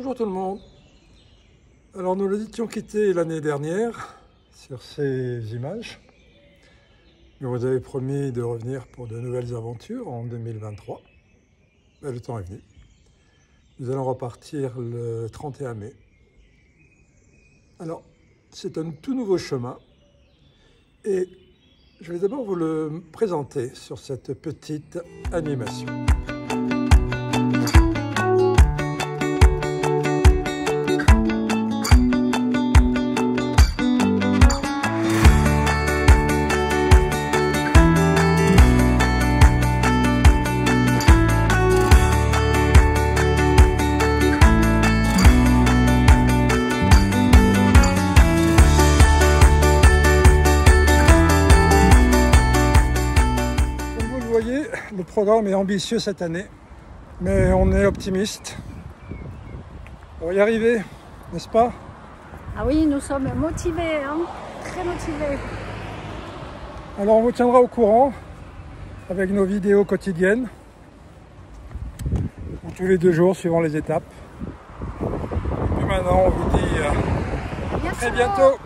Bonjour tout le monde. Alors nous l'étions quitté l'année dernière sur ces images. Mais vous avez promis de revenir pour de nouvelles aventures en 2023. Ben, le temps est venu. Nous allons repartir le 31 mai. Alors, c'est un tout nouveau chemin. Et je vais d'abord vous le présenter sur cette petite animation. Le programme est ambitieux cette année, mais on est optimiste. On va y arriver, n'est-ce pas? Ah oui, nous sommes motivés, hein très motivés. Alors on vous tiendra au courant avec nos vidéos quotidiennes, tous les deux jours suivant les étapes. Et maintenant on vous dit euh, à très bientôt